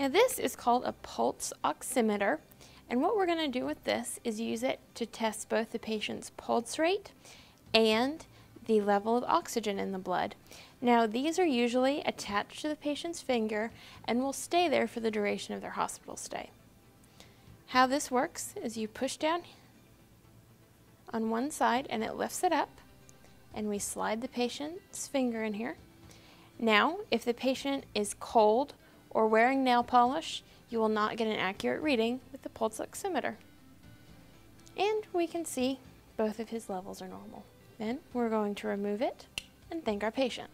Now this is called a pulse oximeter and what we're going to do with this is use it to test both the patient's pulse rate and the level of oxygen in the blood. Now these are usually attached to the patient's finger and will stay there for the duration of their hospital stay. How this works is you push down on one side and it lifts it up and we slide the patient's finger in here. Now, if the patient is cold or wearing nail polish, you will not get an accurate reading with the pulse oximeter. And we can see both of his levels are normal. Then we're going to remove it and thank our patient.